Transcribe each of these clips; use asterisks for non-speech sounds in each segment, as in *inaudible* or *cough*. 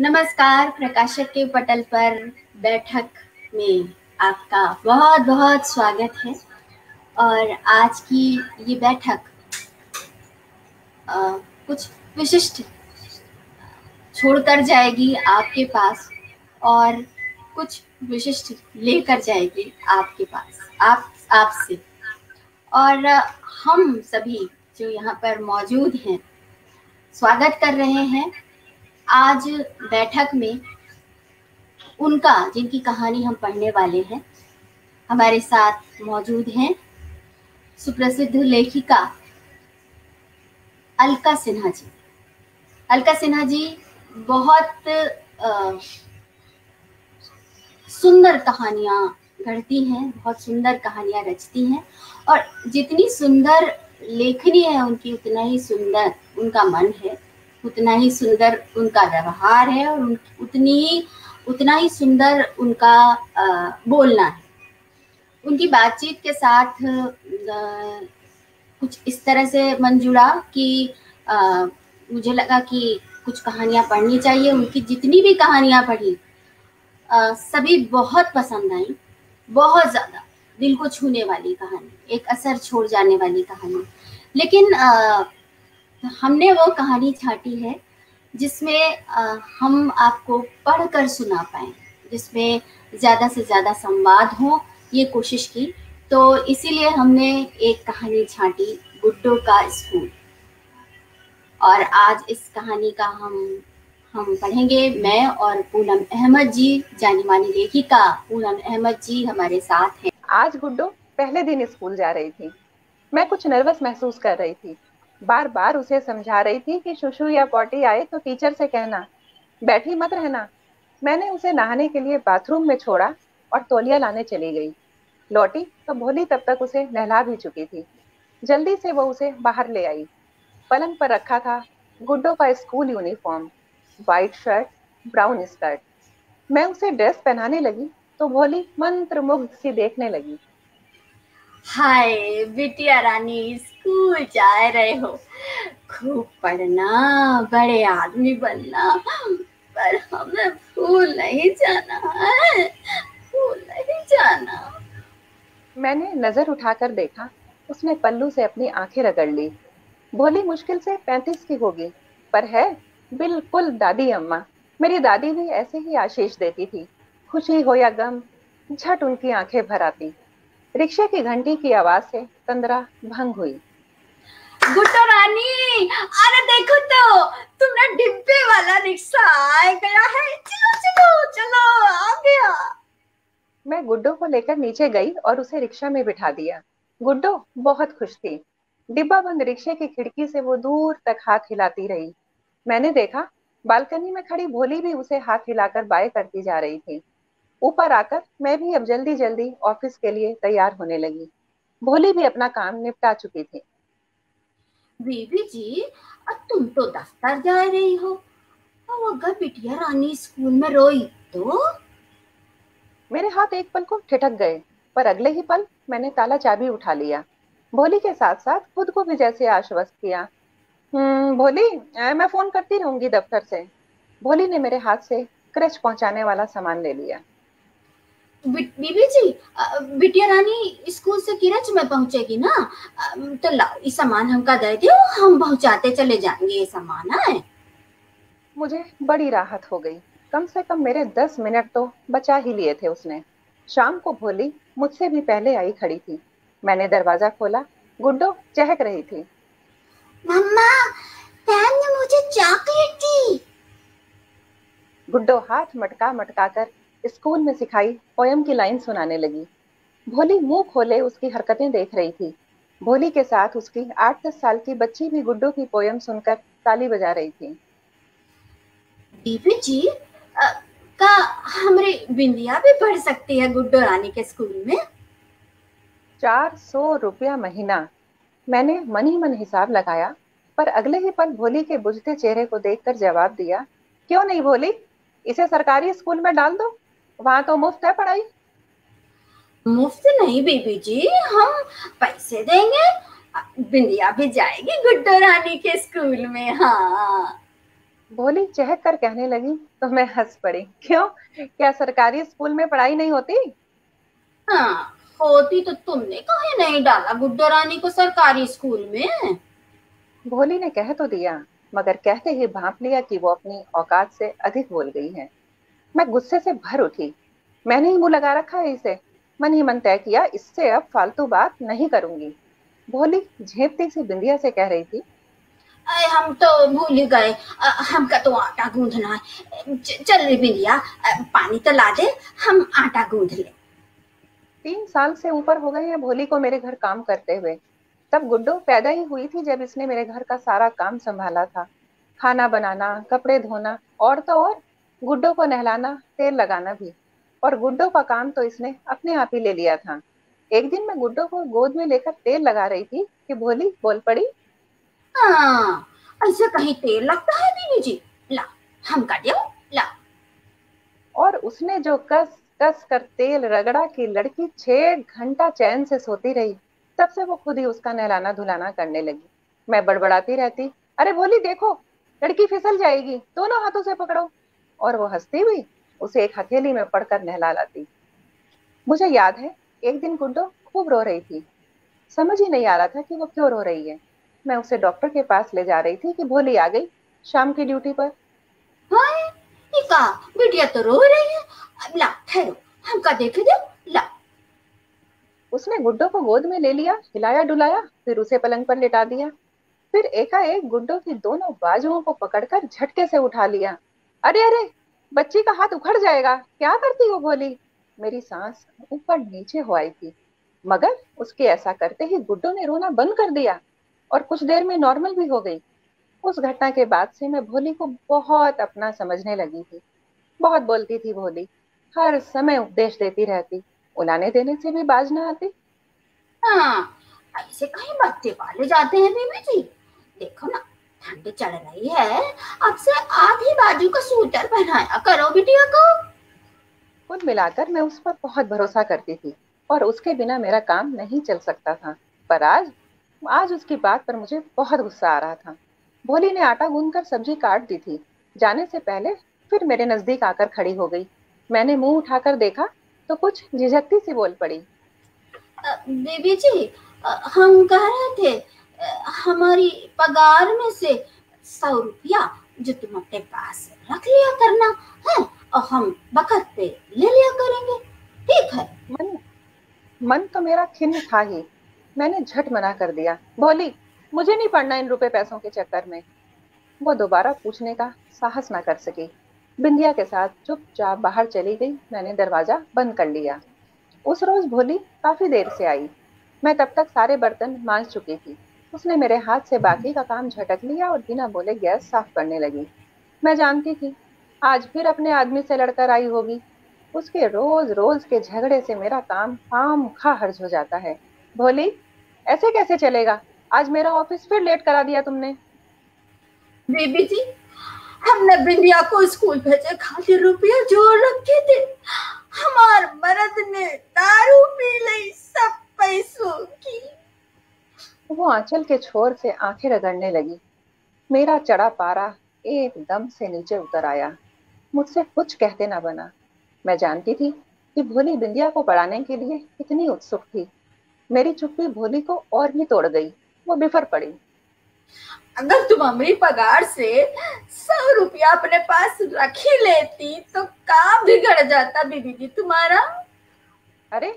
नमस्कार प्रकाशक के पटल पर बैठक में आपका बहुत बहुत स्वागत है। और आज की ये बैठक आ, कुछ विशिष्ट छोड़कर जाएगी आपके पास और कुछ विशिष्ट लेकर जाएगी आपके पास आप आपसे। और हम सभी जो यहाँ पर मौजूद हैं स्वागत कर रहे हैं। आज बैठक में उनका, जिनकी कहानी हम पढ़ने वाले हैं, हमारे साथ मौजूद हैं सुप्रसिद्ध लेखिका अलका सिन्हा जी। अलका सिन्हा जी बहुत सुंदर कहानियाँ गढ़ती हैं, बहुत सुंदर कहानियाँ रचती हैं और जितनी सुंदर लेखनी है उनकी, उतना ही सुंदर उनका मन है। उतना ही सुंदर उनका व्यवहार है और उतनी ही उतना ही सुंदर उनका आ, बोलना है। उनकी बातचीत के साथ आ, कुछ इस तरह से मन जुड़ा कि आ, मुझे लगा कि कुछ कहानियाँ पढ़नी चाहिए। उनकी जितनी भी कहानियाँ पढ़ी सभी बहुत पसंद आई। बहुत ज़्यादा दिल को छूने वाली कहानी एक असर छोड़ जाने वाली कहानी। लेकिन आ, हमने वो कहानी छाटी है, जिसमें हम आपको पढ़कर सुना पाए, जिसमें ज़्यादा से ज़्यादा संवाद हो, ये कोशिश की। तो इसीलिए हमने एक कहानी छाटी, गुड्डो का स्कूल। और आज इस कहानी का हम हम पढ़ेंगे मैं और पूनम अहमद जी, जानी मानी लेखिका पूनम अहमद जी हमारे साथ हैं। आज गुड्डो पहले दिन स्कूल जा रही थी। मैं कुछ नर्वस महसूस कर रही थी। बार बार उसे समझा रही थी कि शुशु या पॉटी आए तो टीचर से कहना बैठी मत रहना। मैंने उसे नहाने के लिए बाथरूम में छोड़ा और तौलिया लाने चली गई। लौटी तो भोली तब तक उसे नहला भी चुकी थी। जल्दी से वो उसे बाहर ले आई। पलंग पर रखा था गुड्डो का school uniform white shirt, brown skirt. मैं उसे ड्रेस पहनाने लगी तो भोली मंत्र मुग्ध सी देखने लगी। हाय, बिटिया रानी, स्कूल जा रहे हो। खूब पढ़ना, बड़े आदमी बनना, पर हमें भूल नहीं जाना है, भूल नहीं जाना। मैंने नज़र उठाकर देखा, उसने पल्लू से अपनी आँखें रगड़ ली। भोली मुश्किल से पैंतीस की होगी, पर है, बिल्कुल दादी अम्मा। मेरी दादी भी ऐसे ही आशीष देती थी। खुशी हो या गम, झट उनकी आँखें भर आती। रिक्शे की घंटी की आवाज़ से तंद्रा भंग हुई। गुड्डो रानी अरे देखो तो तुमने डिब्बे वाला रिक्शा आ गया है। चलो चलो चलो आ गया। मैं गुड्डो को लेकर नीचे गई और उसे रिक्शा में बिठा दिया। गुड्डो बहुत खुश थी। डिब्बा बंद रिक्शे की खिड़की से वो दूर तक हाथ हिलाती रही। मैंने देखा बालकनी में खड़ी भोली भी उसे हाथ हिलाकर बाय करती जा रही थी। ऊपर आकर मैं भी अब जल्दी जल्दी ऑफ़िस के लिए तैयार होने लगी। भोली भी अपना काम निपटा चुकी थी। बीबी जी अब तुम तो दफ्तर जा रही हो और अगर बिटिया रानी स्कूल में रोई तो? मेरे हाथ एक पल को ठिठक गए पर अगले ही पल मैंने ताला चाबी उठा लिया। भोली के साथ साथ खुद को भी जैसे आश्वस्त किया। हम्म भोली मैं फ़ोन करती रहूँगी दफ्तर से। भोली ने मेरे हाथ से क्रच पहुँचाने वाला सामान ले लिया। बीबी जी बिटिया रानी स्कूल से किरच में पहुंचेगी ना? तो लाओ ये सामान हमका दे दो हम पहुंचाते चले जाएँगे ये सामान है मुझे बड़ी राहत हो गई। कम से कम मेरे दस मिनट तो बचा ही लिए थे उसने। शाम को भोली मुझसे भी पहले आई खड़ी थी। मैंने दरवाज़ा खोला गुड्डो चहक रही थी। मम्मा ने मुझे चॉकलेट दी। गुड्डो हाथ मटका मटका कर स्कूल में सिखाई पोयम की लाइन सुनाने लगी। भोली मुँह खोले उसकी हरकतें देख रही थी। भोली के साथ उसकी आठ दस साल की बच्ची भी गुड्डो की पोयम सुनकर ताली बजा रही थी। दीपी जी आ, का हमारी बिंदिया भी पढ़ सकती है गुड्डो रानी के स्कूल में? चार सौ रुपया महीना। मैंने मन ही मन हिसाब लगाया पर अगले ही पल भोली के बुझते चेहरे को देखकर जवाब दिया क्यों नहीं भोली? इसे सरकारी स्कूल में डाल दो। वहाँ तो मुफ़्त है पढ़ाई? मुफ़्त नहीं बीबी जी हम पैसे देंगे बिंदिया भी जाएगी गुड्डो रानी के स्कूल में हाँ। भोली चहक कर कहने लगी तो मैं हंस पड़ी। क्यों? क्या सरकारी स्कूल में पढ़ाई नहीं होती? हाँ होती तो तुमने कहे नहीं डाला गुड्डो रानी को सरकारी स्कूल में। भोली ने कह तो दिया मगर कहते ही भाप लिया कि वो अपनी औकात से अधिक बोल गई है। मैं गुस्से से भर उठी। मैंने ही मुँह लगा रखा है इसे। मन ही मन तय किया इससे अब फालतू बात नहीं करूँगी। भोली झेपती सी बिंदिया से कह रही थी। अरे हम तो भूल गए। हमका तो आटा गूंदना है। चल रे बिंदिया पानी तो ला दे हम आटा गूंध ले। तीन साल से ऊपर हो गए हैं भोली को मेरे घर काम करते हुए। तब गुड्डो पैदा ही हुई थी जब इसने मेरे घर का सारा काम संभाला था। खाना बनाना कपड़े धोना और तो और गुड्डो को नहलाना तेल लगाना भी। और गुड्डो का काम तो इसने अपने आप ही ले लिया था। एक दिन मैं गुड्डो को गोद में लेकर तेल लगा रही थी कि भोली बोल पड़ी। हाँ ऐसे कहीं तेल लगता है बीबी जी ला हम का दो ला। और उसने जो कस कस कर तेल रगड़ा की लड़की छह घंटा चैन से सोती रही तब से वो खुद ही उसका नहलाना धुलाना करने लगी। मैं बड़बड़ाती रहती अरे बोली देखो लड़की फिसल जाएगी दोनों हाथों से पकड़ो। और वो हंसती हुई उसे एक हथेली में पड़कर नहला लाती। मुझे याद है एक दिन गुड्डो खूब रो रही थी। समझ ही नहीं आ रहा था कि वो क्यों रो रही है। मैं उसे डॉक्टर के पास ले जा रही थी कि भोली आ गई शाम की ड्यूटी पर। हाँ, बिटिया तो रो रही है। अब ला ठहरो। हमका देखे दो ला। उसने गुड्डो को गोद में ले लिया हिलाया डुलाया फिर उसे पलंग पर लेटा दिया। फिर एकाएक गुड्डो की दोनों बाजुओं को पकड़कर झटके से उठा लिया। अरे अरे, बच्ची का हाथ उखड़ जाएगा। क्या करती हो भोली? मेरी सांस ऊपर नीचे हो आई थी। मगर उसके ऐसा करते ही गुड्डो ने रोना बंद कर दिया और कुछ देर में नॉर्मल भी हो गई। उस घटना के बाद से मैं भोली को बहुत अपना समझने लगी थी। बहुत बोलती थी भोली। हर समय उपदेश देती रहती। उलाने देने से भी बाज ना आती। हाँ ऐसे कहीं बच्चे पाले जाते हैं बीबी जी। देखो ना ठंड चल रही है अब से आधी बाजू का स्वेटर पहनाया करो बिटिया को। कुल मिलाकर मैं उस पर बहुत भरोसा करती थी और उसके बिना मेरा काम नहीं चल सकता था। पर आज आज उसकी बात पर मुझे बहुत गुस्सा आ रहा था। भोली ने आटा गूंद कर सब्ज़ी काट दी थी। जाने से पहले फिर मेरे नज़दीक आकर खड़ी हो गई। मैंने मुँह उठाकर देखा तो कुछ झिझकती सी बोल पड़ी। बेबी जी हम कह रहे थे हमारी पगार में से सौ रुपया जो तुम अपने पास रख लिया करना है, और हम बखत पे ले लिया करेंगे। ठीक है? मन मन तो मेरा खिन्न था ही। मैंने झट मना कर दिया। बोली मुझे नहीं पढ़ना इन रुपए पैसों के चक्कर में। वो दोबारा पूछने का साहस ना कर सकी। बिंदिया के साथ चुपचाप बाहर चली गई। मैंने दरवाज़ा बंद कर लिया। उस रोज भोली काफ़ी देर से आई। मैं तब तक सारे बर्तन मांझ चुकी थी। उसने मेरे हाथ से बाकी का काम झटक लिया और बिना बोले गैस साफ़ करने लगी। मैं जानती थी, आज फिर अपने आदमी से लड़कर आई होगी। उसके रोज रोज के झगड़े से मेरा काम खाम खा हर्ज हो जाता है। भोली, ऐसे कैसे चलेगा? आज मेरा ऑफ़िस फिर लेट करा दिया तुमने। बेबी जी, हमने बिंदिया को स्कूल भेजे खाली रुपया जोड़ रखे थे हमार मर्द ने दारू पी ली सब पैसों की वो आंचल के छोर से आँखें रगड़ने लगी। मेरा चढ़ा पारा एकदम से नीचे उतर आया। मुझसे कुछ कहते ना बना। मैं जानती थी कि भोली बिंदिया को पढ़ाने के लिए कितनी उत्सुक थी। मेरी चुप्पी भोली को और भी तोड़ गई। वो बिफर पड़ी। अगर तुम अमरी पगार से सौ रुपया अपने पास रख ही लेती तो काम बिगड़ जाता बीबी जी तुम्हारा? अरे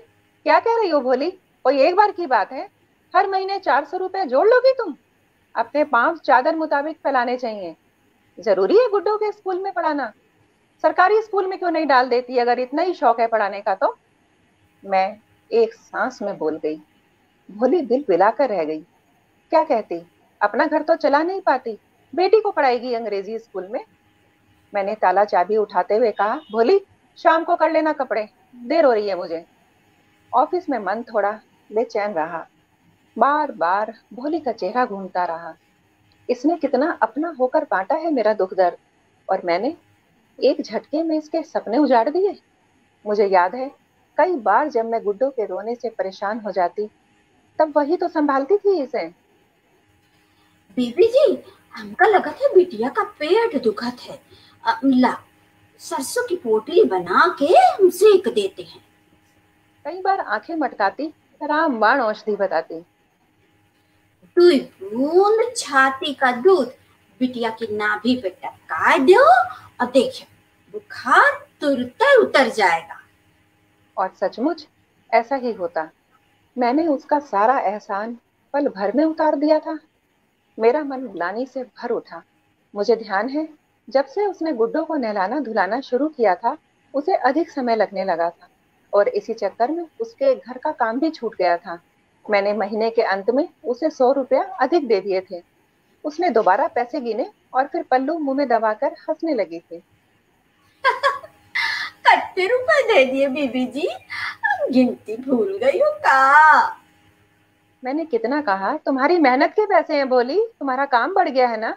क्या कह रही हो भोली? कोई एक बार की बात है? हर महीने चार सौ रुपए जोड़ लोगी तुम? अपने पाँव चादर मुताबिक फैलाने चाहिए। ज़रूरी है गुड्डो के स्कूल में पढ़ाना। सरकारी स्कूल में क्यों नहीं डाल देती अगर इतना ही शौक है पढ़ाने का तो? मैं एक सांस में बोल गई। भोली दिल पिलाकर रह गई। क्या कहती? अपना घर तो चला नहीं पाती। बेटी को पढ़ाएगी अंग्रेज़ी स्कूल में? मैंने ताला चाबी उठाते हुए कहा, भोली, शाम को कर लेना कपड़े। देर हो रही है मुझे। ऑफ़िस में मन थोड़ा बेचैन रहा। बार बार भोली का चेहरा घूमता रहा। इसने कितना अपना होकर बांटा है मेरा दुख दर्द। और मैंने एक झटके में इसके सपने उजाड़ दिए। मुझे याद है कई बार जब मैं गुड्डो के रोने से परेशान हो जाती तब वही तो संभालती थी इसे। बीबी जी हमका लगा था बिटिया का पेट दुखत है। ला सरसों की पोटली बना के हम सेक देते हैं। कई बार आँखें मटकाती रामबाण औषधि बताती। तू बूंद छाती का दूध, बिटिया की नाभि पे टपका दो और देखियो बुखार तुरंत उतर जाएगा। और सचमुच, ऐसा ही होता। मैंने उसका सारा एहसान पल भर में उतार दिया था। मेरा मन ग्लानी से भर उठा। मुझे ध्यान है, जब से उसने गुड्डो को नहलाना धुलाना शुरू किया था, उसे अधिक समय लगने लगा था। और इसी चक्कर में उसके घर का काम भी छूट गया था। मैंने महीने के अंत में उसे सौ रुपया अधिक दे दिए थे। उसने दोबारा पैसे गिने और फिर पल्लू मुँह में दबाकर हंसने लगी थी। कट्टे रुपए दे दिए बीबी जी अब गिनती भूल गई हो का? मैंने कितना कहा तुम्हारी मेहनत के पैसे हैं बोली तुम्हारा काम बढ़ गया है ना?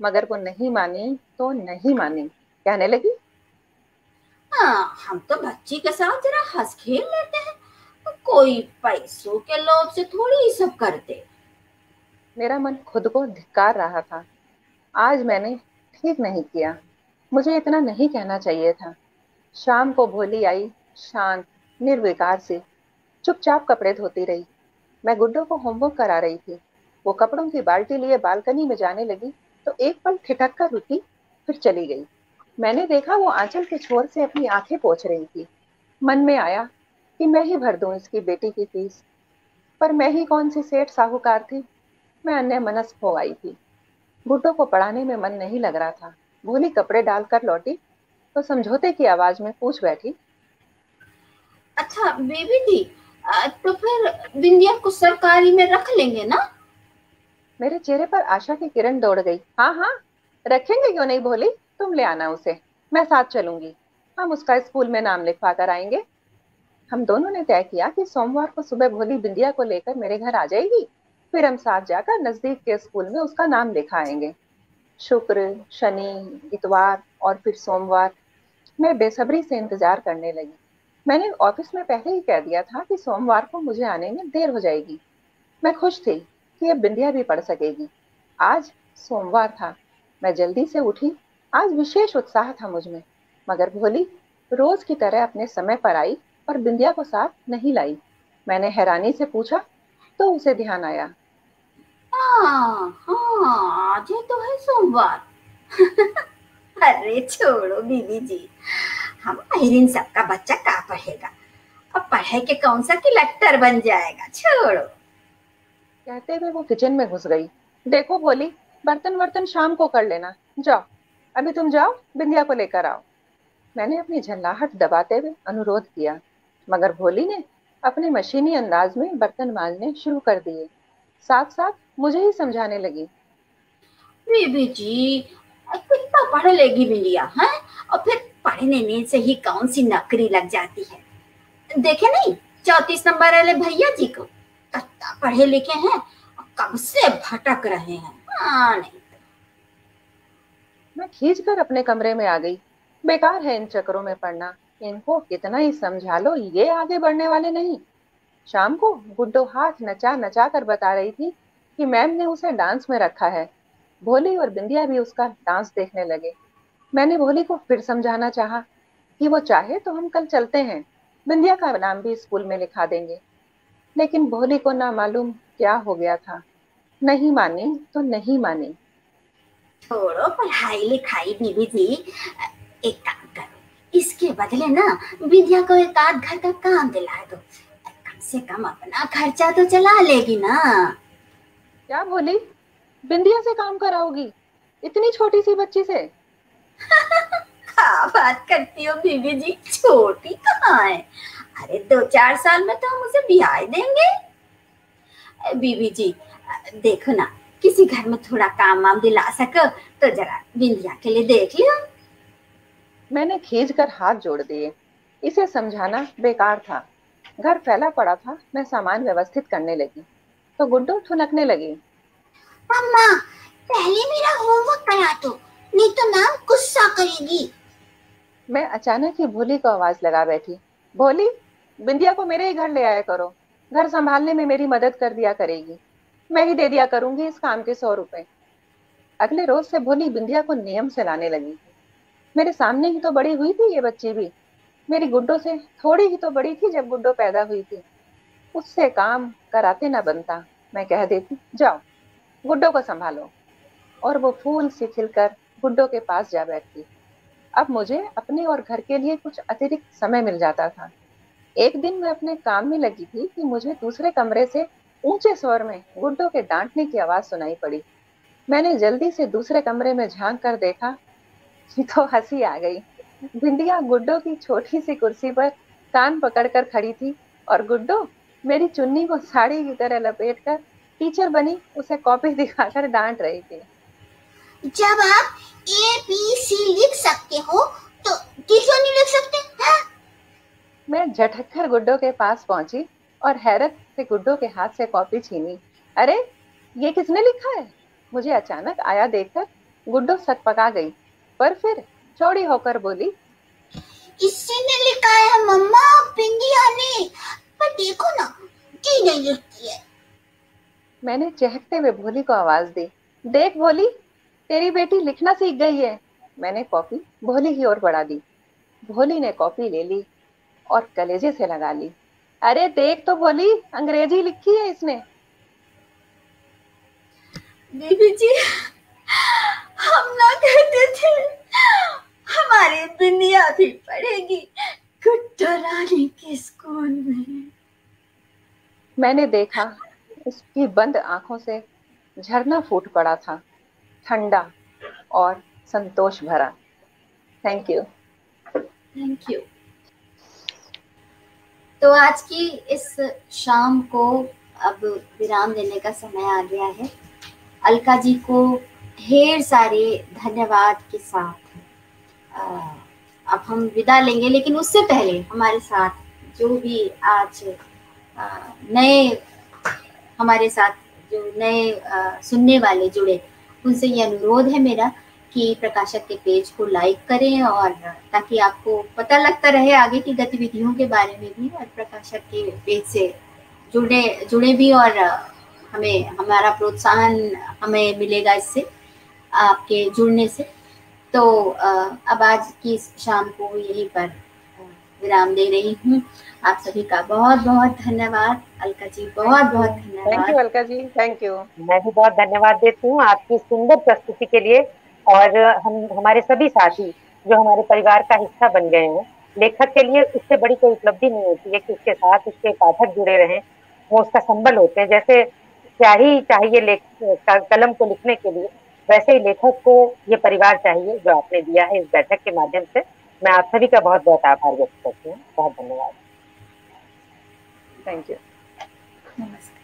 मगर वो नहीं मानी तो नहीं मानी कहने लगी। हाँ हम तो बच्ची के साथ जरा हंस खेल लेते हैं। कोई पैसों के लोभ से थोड़ी ही सब करते। मेरा मन खुद को धिकार रहा था। आज मैंने ठीक नहीं किया। मुझे इतना नहीं कहना चाहिए था। शाम को भोली आई, शांत, निर्विकार से, चुपचाप कपड़े धोती रही। मैं गुड्डो को होमवर्क करा रही थी। वो कपड़ों की बाल्टी लिए बालकनी में जाने लगी तो एक पल ठिठक कर रुकी फिर चली गई। मैंने देखा वो आंचल के छोर से अपनी आँखें पोछ रही थी। मन में आया कि मैं ही भर दूँ इसकी बेटी की फ़ीस। पर मैं ही कौन सी सेठ साहूकार थी? मैं अन्य मनस्क हो आई थी। गुड्डो को पढ़ाने में मन नहीं लग रहा था। भोली कपड़े डालकर लौटी। तो समझौते की आवाज़ में पूछ बैठी। अच्छा बेबी दी तो फिर बिंदिया को सरकारी में रख लेंगे ना? मेरे चेहरे पर आशा की किरण दौड़ गई। हाँ हाँ रखेंगे क्यों नहीं भोली? तुम ले आना उसे। मैं साथ चलूँगी। हम उसका स्कूल में नाम लिखवा कर आएँगे। हम दोनों ने तय किया कि सोमवार को सुबह भोली बिंदिया को लेकर मेरे घर आ जाएगी। फिर हम साथ जाकर नज़दीक के स्कूल में उसका नाम लिखाएँगे शुक्र, शनि, इतवार और फिर सोमवार। मैं बेसब्री से इंतज़ार करने लगी। मैंने ऑफ़िस में पहले ही कह दिया था कि सोमवार को मुझे आने में देर हो जाएगी। मैं खुश थी कि अब बिंदिया भी पढ़ सकेगी। आज सोमवार था। मैं जल्दी से उठी। आज विशेष उत्साह था मुझमें मगर भोली रोज की तरह अपने समय पर आई और बिंदिया को साथ नहीं लाई। मैंने हैरानी से पूछा तो उसे ध्यान आया। हाँ हाँ आज तो है सोमवार। *laughs* अरे छोड़ो बीबी जी हम अहिरिन सबका बच्चा का पढ़ेगा। अब पढ़े के कौन सा कलेक्टर बन जाएगा छोड़ो। कहते हुए वो किचन में घुस गई। देखो भोली बर्तन वर्तन शाम को कर लेना। जाओ अभी तुम जाओ बिंदिया को लेकर आओ। मैंने अपनी झल्लाहट दबाते हुए अनुरोध किया। मगर भोली ने अपने मशीनी अंदाज में बर्तन मांजने शुरू कर दिए। साथ साथ मुझे ही समझाने लगी। बीबी जी कितना पढ़ लेगी बिंदिया है? और फिर पढ़ने में से ही कौन सी नौकरी लग जाती है? देखे नहीं चौतीस नंबर वाले भैया जी को कितना पढ़े लिखे हैं कब से भटक रहे हैं हाँ नहीं। मैं खींच कर अपने कमरे में आ गई। बेकार है इन चक्रों में पढ़ना। इनको कितना ही समझा लो, ये आगे बढ़ने वाले नहीं। शाम को गुड्डो हाथ नचा नचा कर बता रही थी कि मैम ने उसे डांस में रखा है। भोली और बिंदिया भी उसका डांस देखने लगे। मैंने भोली को फिर समझाना चाहा कि वो चाहे तो हम कल चलते हैं। बिंदिया का नाम भी स्कूल में लिखा देंगे। लेकिन भोली को ना मालूम क्या हो गया था। नहीं मानी तो नहीं मानी। छोड़ो, पढ़ाई लिखाई बीबी जी एक बदले ना विद्या को एक आध घर का काम दिला दो। कम से कम अपना खर्चा तो चला लेगी ना। क्या बोली? बिंदिया से काम कराओगी? इतनी छोटी सी बच्ची से? *laughs* हाँ बात करती हो बीबी जी छोटी कहाँ है? अरे दो चार साल में तो हम उसे ब्याह देंगे। बीबी जी देखो ना किसी घर में थोड़ा काम वाम दिला सको तो जरा बिंदिया के लिए देख लियो। मैंने खींच कर हाथ जोड़ दिए। इसे समझाना बेकार था। घर फैला पड़ा था मैं सामान व्यवस्थित करने लगी तो गुड्डो ठुनकने लगी। अम्मा पहले मेरा होमवर्क करा दो नहीं तो मैम गुस्सा करेगी। मैं अचानक ही भोली को आवाज़ लगा बैठी। भोली बिंदिया को मेरे ही घर ले आया करो। घर संभालने में मेरी मदद कर दिया करेगी। मैं ही दे दिया करूँगी इस काम के सौ रुपए। अगले रोज से भोली बिंदिया को नियम से लाने लगी। मेरे सामने ही तो बड़ी हुई थी ये बच्ची भी। मेरी गुड्डो से थोड़ी ही तो बड़ी थी जब गुड्डो पैदा हुई थी। उससे काम कराते ना बनता, मैं कह देती, जाओ, गुड्डो को संभालो। और वो फूल से खिलकर गुड्डो के पास जा बैठती। अब मुझे अपने और घर के लिए कुछ अतिरिक्त समय मिल जाता था। एक दिन मैं अपने काम में लगी थी कि मुझे दूसरे कमरे से ऊँचे स्वर में गुड्डो के डांटने की आवाज़ सुनाई पड़ी। मैंने जल्दी से दूसरे कमरे में झाँक कर देखा *laughs* तो हँसी आ गई। बिंदिया गुड्डो की छोटी सी कुर्सी पर कान पकड़कर खड़ी थी और गुड्डो मेरी चुन्नी को साड़ी की तरह लपेट कर टीचर बनी उसे कॉपी दिखाकर डांट रही थी। जब आप ए बी सी लिख सकते हो तो क्यों नहीं लिख सकते हा? मैं झटक कर गुड्डो के पास पहुँची और हैरत से गुड्डो के हाथ से कॉपी छीनी। अरे ये किसने लिखा है? मुझे अचानक आया देखकर गुड्डो सकपका गई। पर फिर चौड़ी होकर बोली इससे ने लिखा है मम्मा बिंदिया ने। पर देखो ना की नहीं लिखती है। मैंने चहकते हुए भोली को आवाज़ दी देख भोली तेरी बेटी लिखना सीख गई है। मैंने कॉपी भोली की ओर बढ़ा दी भोली ने कॉपी ले ली और कलेजे से लगा ली। अरे देख तो भोली अंग्रेज़ी लिखी है इसने। दीदी जी हम ना कहते थे हमारी दुनिया भी पढ़ेगी गुड्डो रानी के स्कूल में। मैंने देखा उसकी बंद आँखों से झरना फूट पड़ा था ठंडा और संतोष भरा। थैंक यू थैंक यू तो आज की इस शाम को अब विराम देने का समय आ गया है। अलका जी को ढेर सारे धन्यवाद के साथ। अब हम विदा लेंगे, लेकिन उससे पहले हमारे साथ जो भी आज नए, हमारे साथ जो नए सुनने वाले जुड़े, उनसे ये अनुरोध है मेरा कि प्रकाशक के पेज को लाइक करें और ताकि आपको पता लगता रहे आगे की गतिविधियों के बारे में भी और प्रकाशक के पेज से जुड़े जुड़े भी और हमें, हमारा प्रोत्साहन हमें मिलेगा इससे। आपके जुड़ने से। तो अब आज की शाम को यहीं पर विराम दे रही हूँ। आप सभी का बहुत बहुत धन्यवाद। अलका जी बहुत बहुत धन्यवाद। Thank you Alka ji. Thank you मैं भी बहुत धन्यवाद देती हूँ आपकी सुंदर प्रस्तुति के लिए और हम हमारे सभी साथी जो हमारे परिवार का हिस्सा बन गए हैं। लेखक के लिए उससे बड़ी कोई उपलब्धि नहीं होती है कि उसके साथ उसके पाठक जुड़े रहे वो उसका संबल होते हैं। जैसे क्या ही चाहिए लेख कलम को लिखने के लिए वैसे ही लेखक को ये परिवार चाहिए जो आपने दिया है इस बैठक के माध्यम से। मैं आप सभी का बहुत बहुत आभार व्यक्त करती हूँ। बहुत धन्यवाद। थैंक यू नमस्कार।